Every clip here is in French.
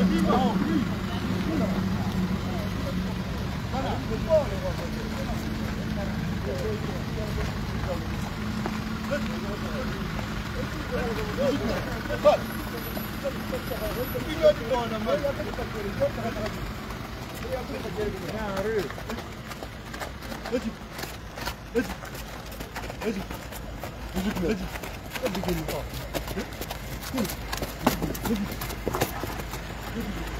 Hadi. Hadi gelin. Hadi. Hadi. Thank you.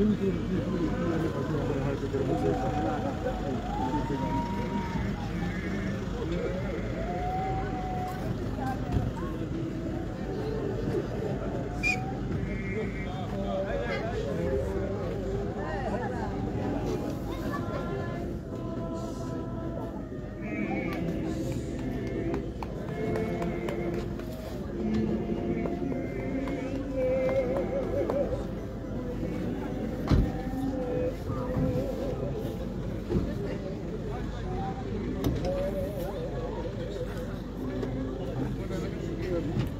Thank you. good.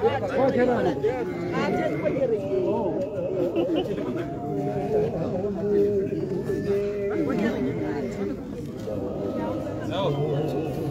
哦，看到这